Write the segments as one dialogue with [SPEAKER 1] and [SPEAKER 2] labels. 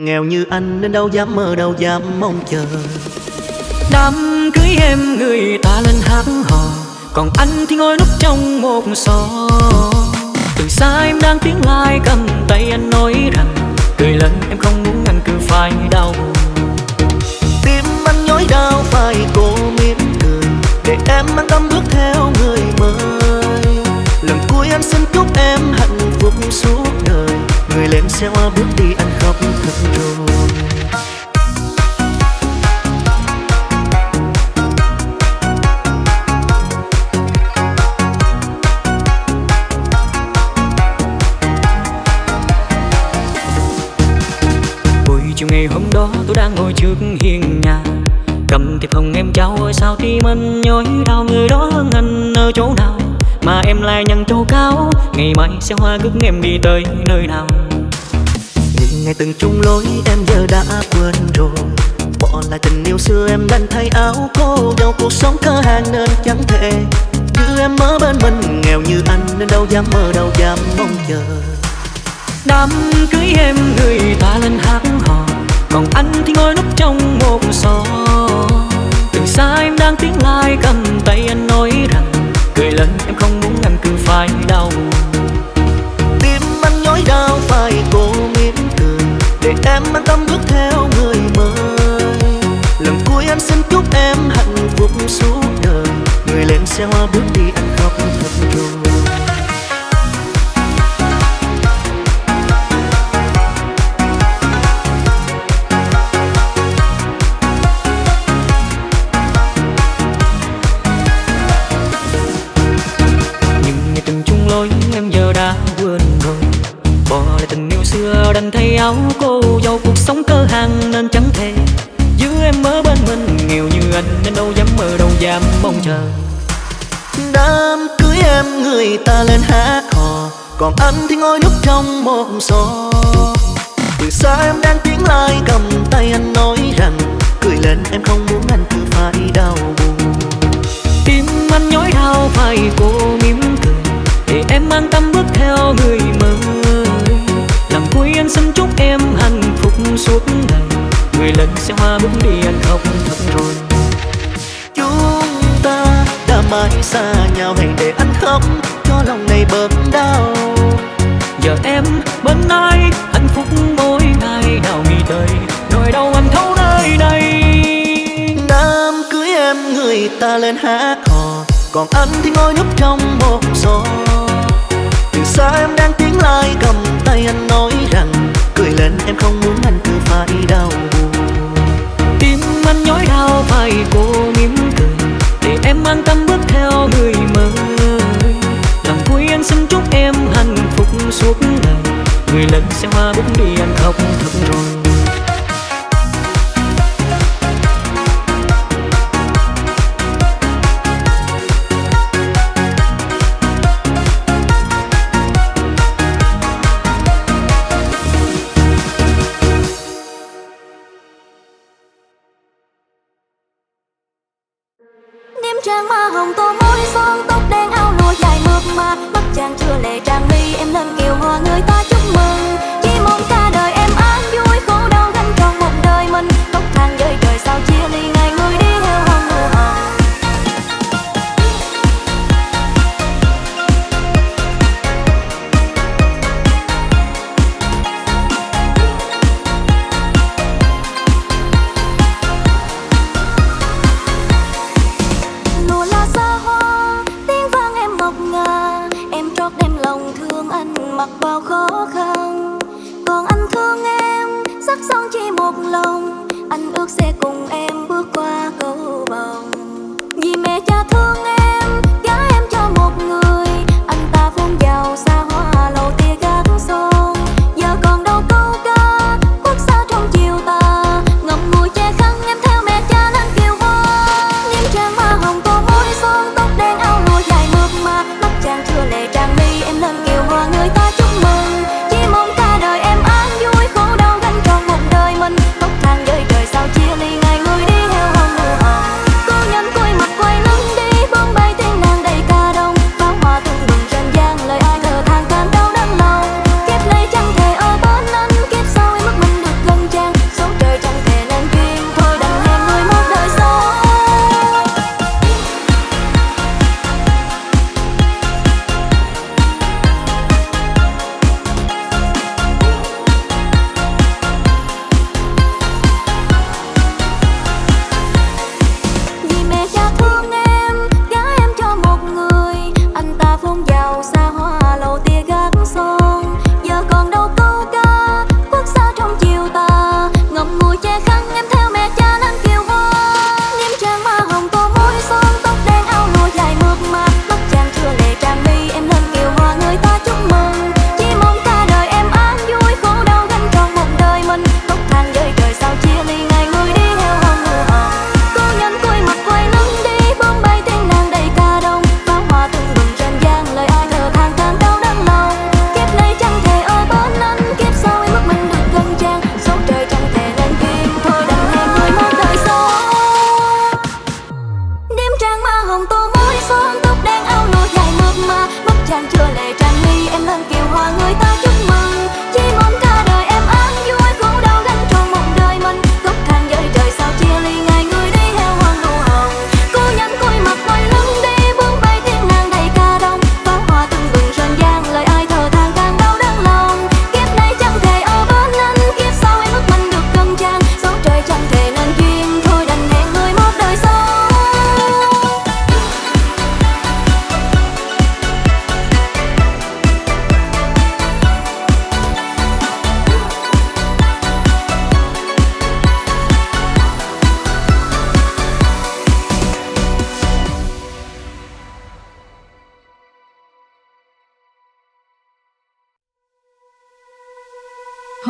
[SPEAKER 1] Nghèo như anh nên đâu dám mơ đâu dám mong chờ.
[SPEAKER 2] Đám cưới em người ta lên hát hò Còn anh thì ngồi núp trong một xó. Từ xa em đang tiếng lai cầm tay anh nói rằng Cười lên em không muốn anh cứ phải đau
[SPEAKER 1] Tim anh nhói đau phải cố mỉm cười Để em mang tâm bước theo người mới. Lần cuối anh xin chúc em hạnh phúc suốt đời Người lên xe hoa bước đi anh khóc thật rồi
[SPEAKER 2] Buổi chiều ngày hôm đó tôi đang ngồi trước hiên nhà. Cầm thì hồng em cháu ơi, sao tim anh nhói đau? Người đó hơn anh ở chỗ nào? Mà em lại nhận châu cao, Ngày mai sẽ hoa gức em đi tới nơi nào?
[SPEAKER 1] Những ngày từng chung lối em giờ đã quên rồi. Bỏ lại tình yêu xưa em đành thay áo cô Dẫu cuộc sống cơ hàng nên chẳng thể. Cứ em ở bên mình, nghèo như anh Nên đâu dám mơ, đâu dám mong chờ.
[SPEAKER 2] Đám cưới em người ta lên hát hò, Còn anh thì ngồi núp trong một xó. Từ xa em đang tiếng lai cầm tay anh nói rằng Cười lớn, em không muốn anh cứ phải đau.
[SPEAKER 1] Tim anh nhói đau phải cố mỉm cười, Để em an tâm bước theo người mới. Lần cuối anh xin chúc em hạnh phúc suốt đời, Người lên xe hoa bước đi, anh khóc thật rồi
[SPEAKER 2] trời.
[SPEAKER 1] Đám cưới em người ta lên hát hò Còn anh thì ngồi núp trong một xó. Từ xa em đang tiếng lai cầm tay anh nói rằng, Cười lên em không muốn anh cứ phải đau buồn.
[SPEAKER 2] Tim anh nhói đau phải cô mỉm cười, Để em an tâm bước theo người mới. Làm cuối anh xin chúc em hạnh phúc suốt đời, Người lần sẽ hoa bước đi anh không thật rồi.
[SPEAKER 1] Đã xa nhau, hãy để anh khóc, Cho lòng này bớt đau.
[SPEAKER 2] Giờ em bên ai hạnh phúc mỗi ngày, nào nghĩ tới Nỗi đau anh thấu nơi đây.
[SPEAKER 1] Đám cưới em người ta lên hát hò Còn anh thì ngồi núp trong một gió Từ xa em đang tiếng lai cầm tay anh nói rằng, Cười lên em không muốn anh cứ phải đau buồn.
[SPEAKER 2] Tim anh nhói đau phải cô mỉm cười, Để em an tâm mười lần xem xe hoa bước đi ăn khóc thật rồi.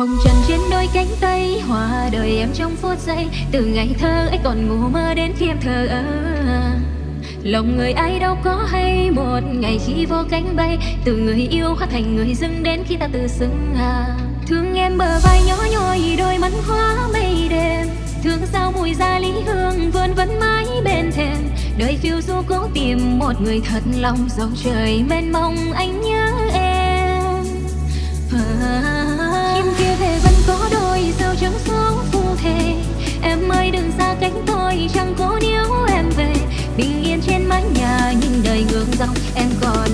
[SPEAKER 3] hồng
[SPEAKER 4] trần trên đôi cánh tay, hòa đời em trong phút giây. Từ ngày thơ ấy còn ngủ mơ đến khi em thờ ơ. Lòng người ai đâu có hay một ngày khi vô cánh bay. Từ người yêu hóa thành người dưng đến khi ta tự xưng à. Thương em bờ vai nhỏ nhoi, đôi mắt hóa mây đêm thương sao mùi da lý hương vươn vẫn mãi bên thềm. Đời phiêu du cố tìm một người thật lòng, dòng trời mênh mông, anh nhớ em chim kia về vẫn có đôi sao trắng xuống phù thề. Em ơi, đừng xa cánh tôi, chẳng có níu em về. Bình yên trên mái nhà, nhưng đời ngược dòng em còn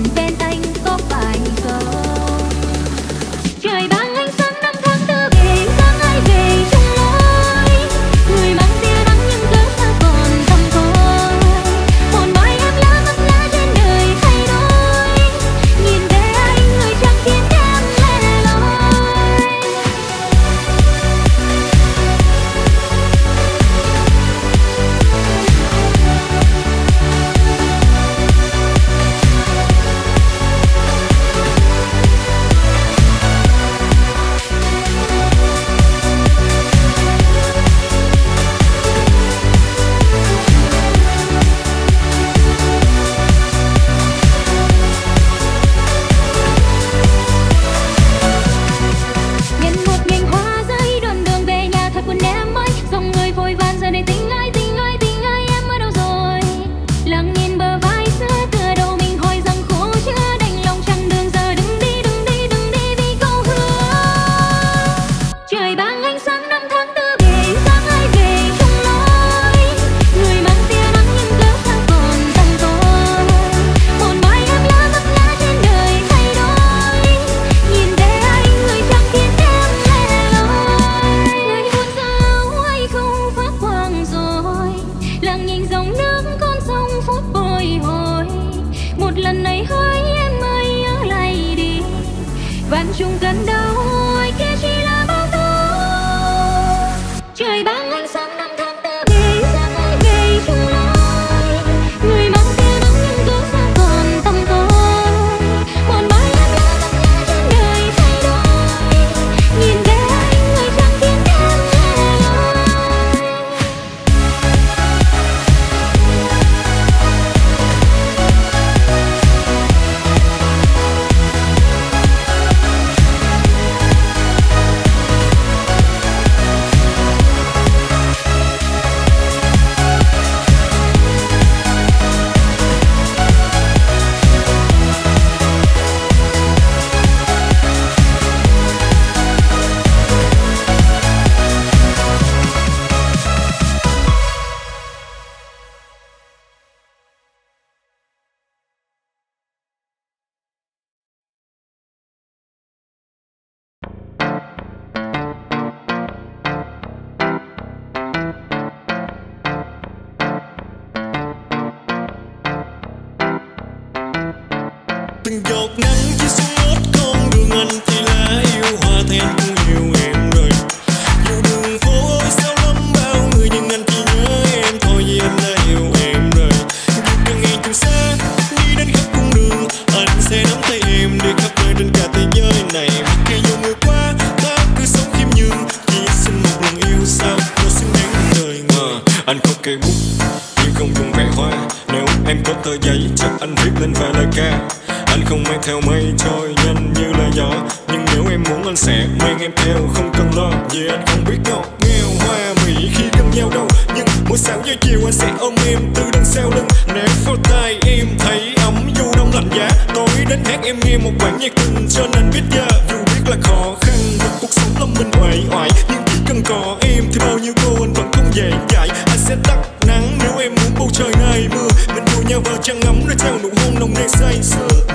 [SPEAKER 5] lạnh giá. Tối đến hát em nghe một bản nhạc tình Cho nên biết giờ dù biết là khó khăn Một cuộc sống lâm mình hoài hoài Nhưng chỉ cần có em thì bao nhiêu cô anh vẫn không dễ dãi Anh sẽ tắt nắng nếu em muốn bầu trời ngày mưa. Mình đùa nhau vào trăng ngắm nơi theo nụ hôn nồng nề say sưa.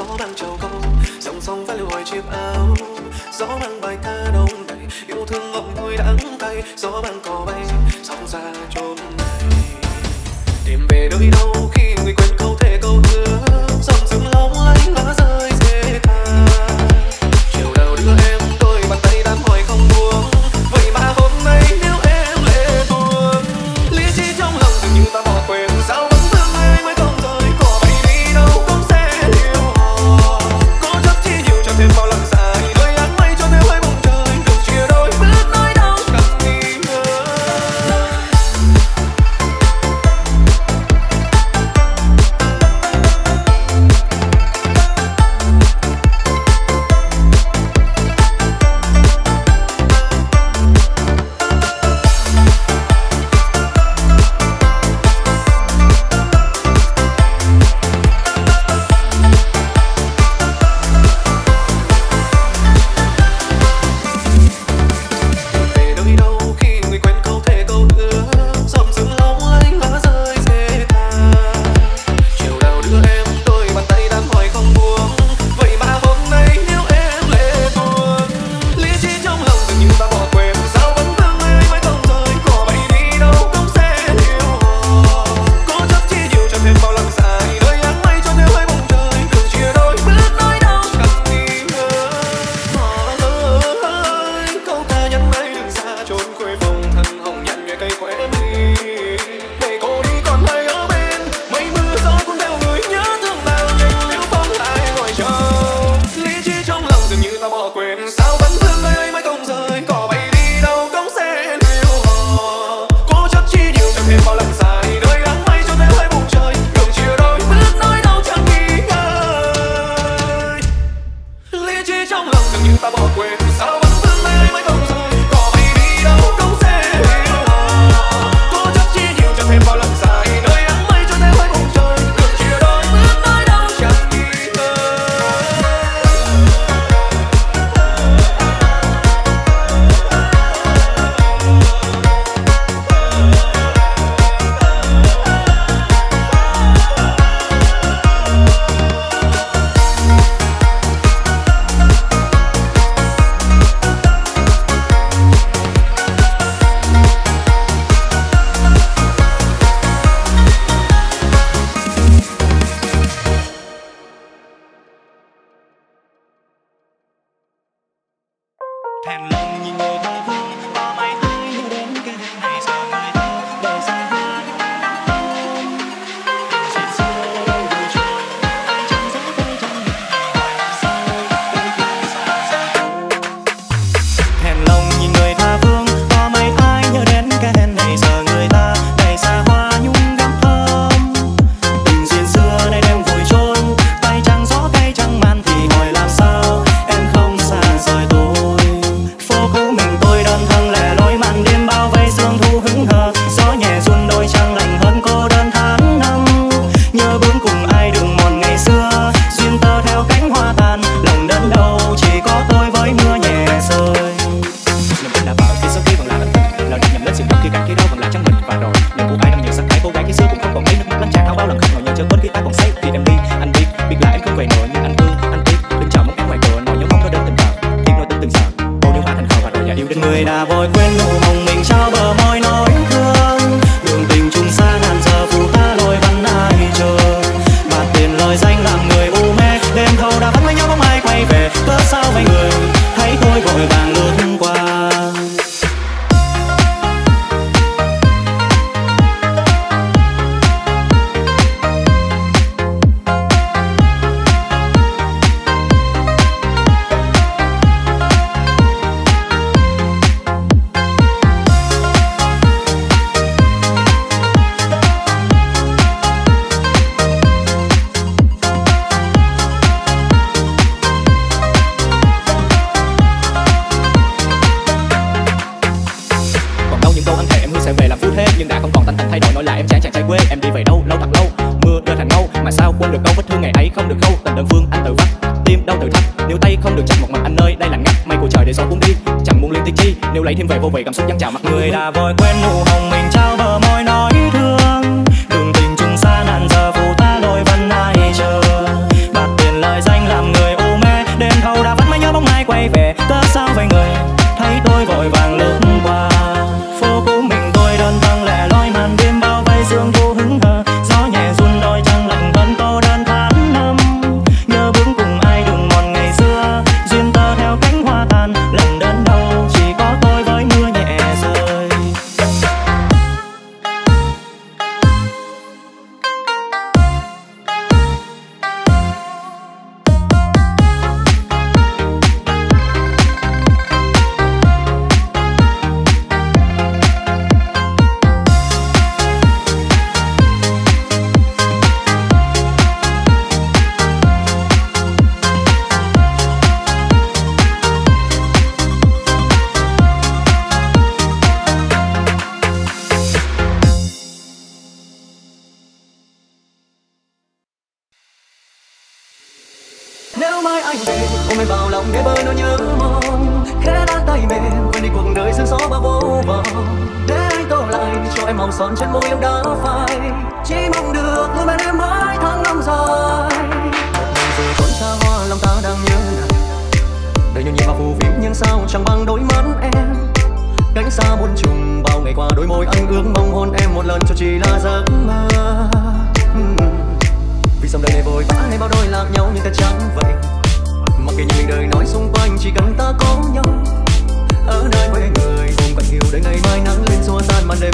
[SPEAKER 5] gió mang trầu câu dòng sông vắt lùi chiếc áo gió mang bài ca đông đầy yêu
[SPEAKER 6] thương ngậm vui đắng cay gió mang cỏ bay sóng xa chốn này. Tìm về nơi đâu khi vậy cảm xúc dâng trào mặt người đã vội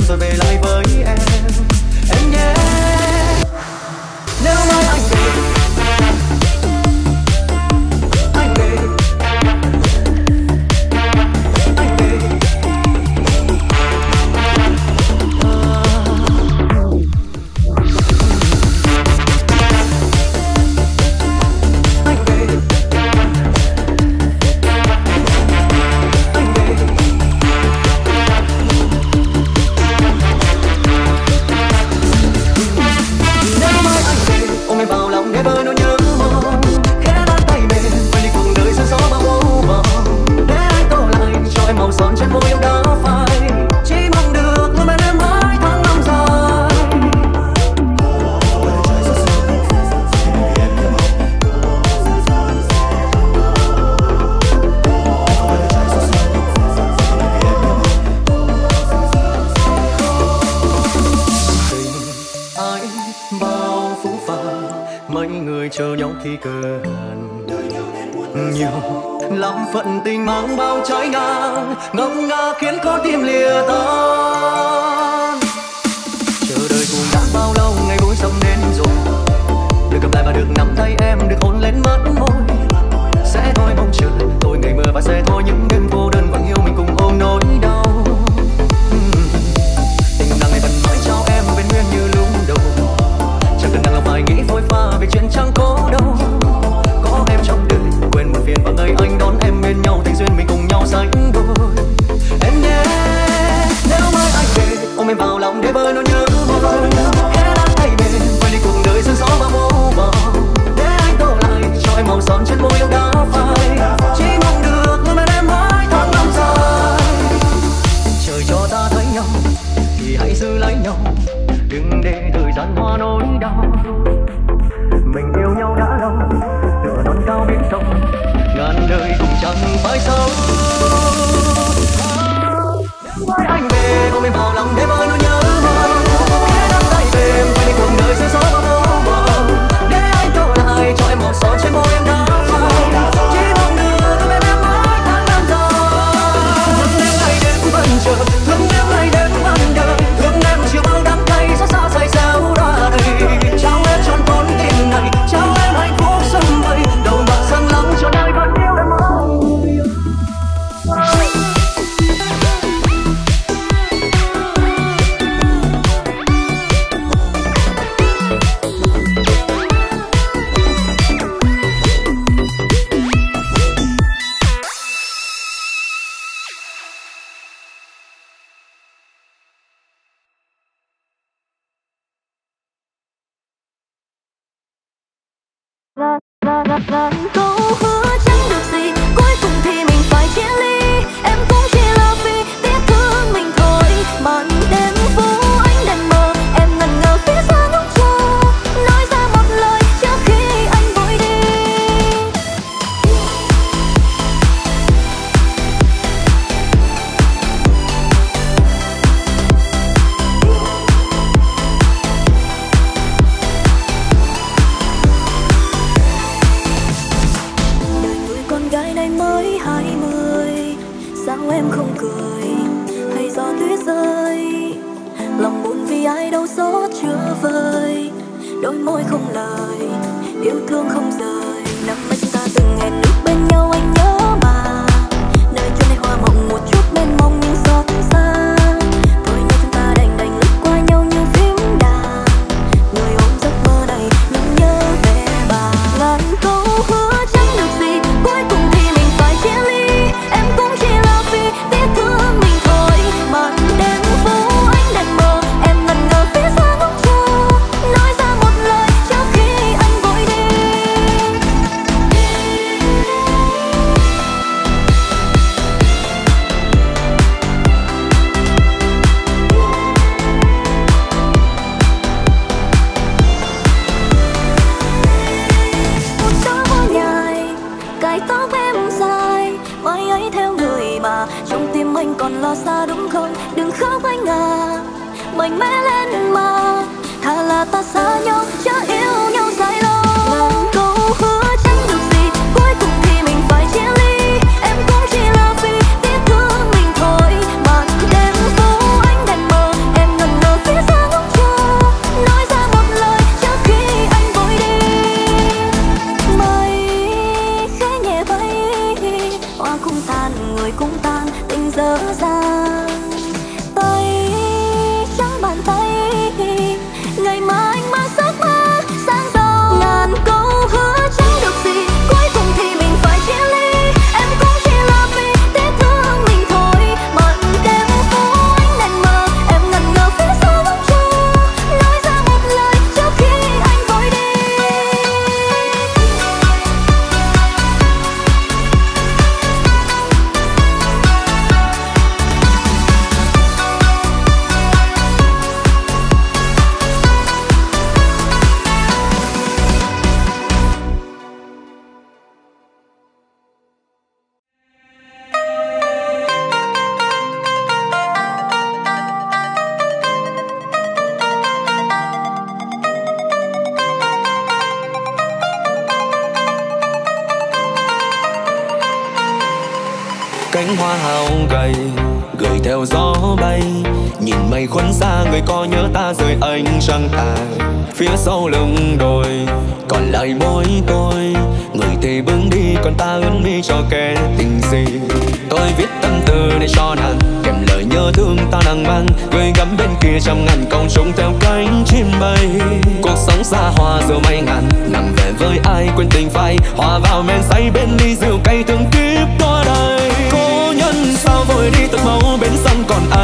[SPEAKER 7] surveillance mấy người chờ nhau khi cơ hàn nhiều lắm phận tình mang bao trái ngang ngông nga khiến con tim lìa tan. Chờ đợi cùng đã bao lâu, ngày vui sắp đến rồi. Được cầm tay và được nắm tay em, được hôn lên mắt môi. Sẽ thôi mong chờ, tôi ngày mưa và sẽ thôi những đêm vô về chuyện chẳng có đâu. Có em trong đời, quên một phiền và ngày anh đón em bên nhau. Thì duyên mình cùng nhau sánh đôi. Em nhé, nếu mai anh về, ôm em vào lòng để vơi nỗi nhớ trần bởi sông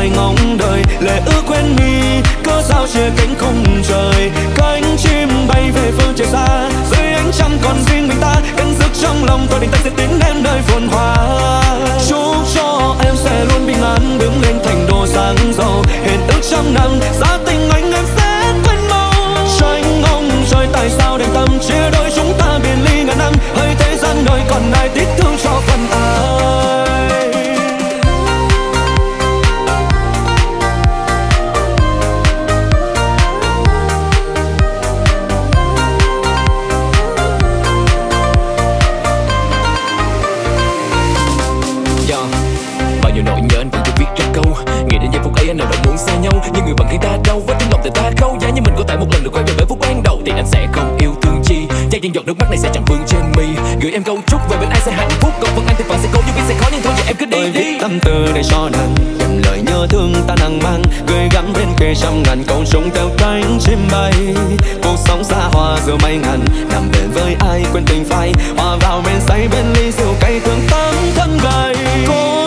[SPEAKER 7] dài
[SPEAKER 8] ngóng đời,
[SPEAKER 9] lệ ước quên mi cớ sao chia cánh không trời. Cánh chim bay về phương trời xa, dưới ánh trăng còn riêng mình ta. Cánh giấc trong lòng tôi định ta sẽ tiến em nơi phồn hoa. Chúc cho em sẽ luôn bình an, đứng lên thành đồ sáng giàu. Hiện ước trăm năm gia
[SPEAKER 10] tình anh em sẽ quên mau. Tranh ông trời tại sao đành tâm, chia đôi chúng ta biển ly ngàn năm. Hơi thế gian đời còn ai tiếc thương cho phần những giọt nước mắt này sẽ chẳng vương trên mi. Gửi em câu chúc về bên ai sẽ hạnh phúc. Còn phần anh thì phần sẽ cố dù biết sẽ khó nhưng thôi giờ em cứ đi
[SPEAKER 9] Tôi
[SPEAKER 10] đi.
[SPEAKER 9] tâm tư để cho nàng Đem lời nhớ thương ta nặng mang. Gửi gắm bên kề trăm ngàn câu trống theo cánh chim bay. Cuộc sống xa hoa giữa mây ngàn Nằm về với ai quên tình phai. Hòa vào bên say bên ly rượu cay thương tắm thân gầy nhân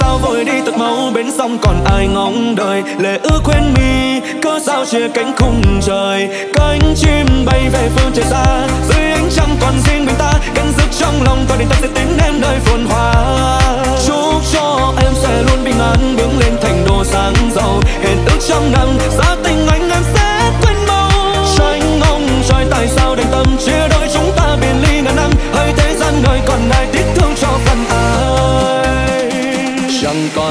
[SPEAKER 9] sao vội đi tật máu bên sông còn ai ngóng đời Lệ ước quên mi, cớ sao chia cánh khung trời? Cánh chim bay về phương trời xa, Dưới ánh trăng còn riêng mình ta. Cắn rứt trong lòng ta định ta sẽ tiến em nơi phồn hoa. Chúc cho em sẽ luôn bình an, Bước lên thành đô sáng giàu. Hẹn ước trăm năm, Giá tình anh em sẽ quên mau. Tranh ông trời tại sao đành tâm, Chia đôi chúng ta biệt ly ngàn năm. Hơi thế gian nơi còn này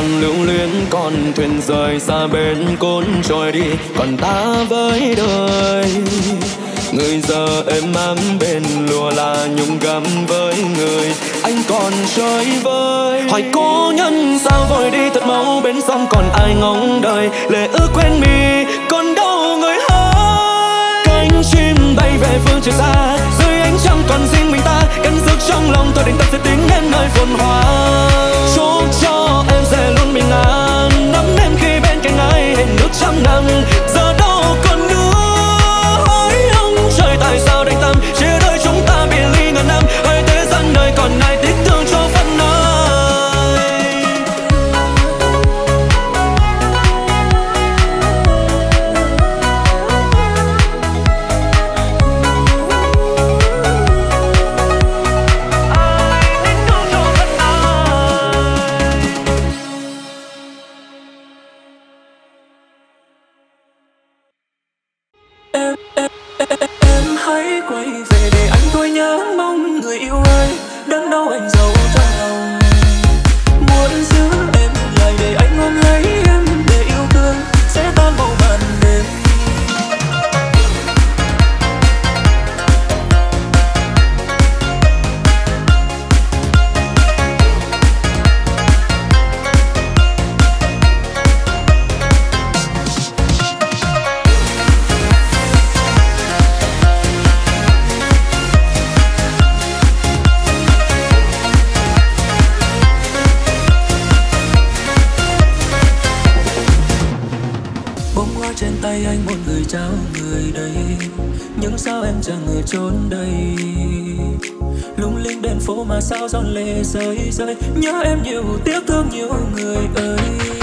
[SPEAKER 9] lòng lưu luyến còn thuyền rời xa bên cốn trôi đi. Còn ta với đời, Người giờ êm ấm bên lùa là nhung gấm với người. Anh còn chơi vơi. Hỏi cố nhân sao vội đi thật mau Bên sông còn ai ngóng đời Lệ ước quên mi còn đâu người hỡi? Cánh chim bay về phương trời xa, Dưới ánh trăng còn riêng mình ta.
[SPEAKER 10] Chẳng người trốn đây Lung linh đèn phố mà sao giòn lệ rơi rơi. Nhớ em nhiều, tiếc thương nhiều người ơi.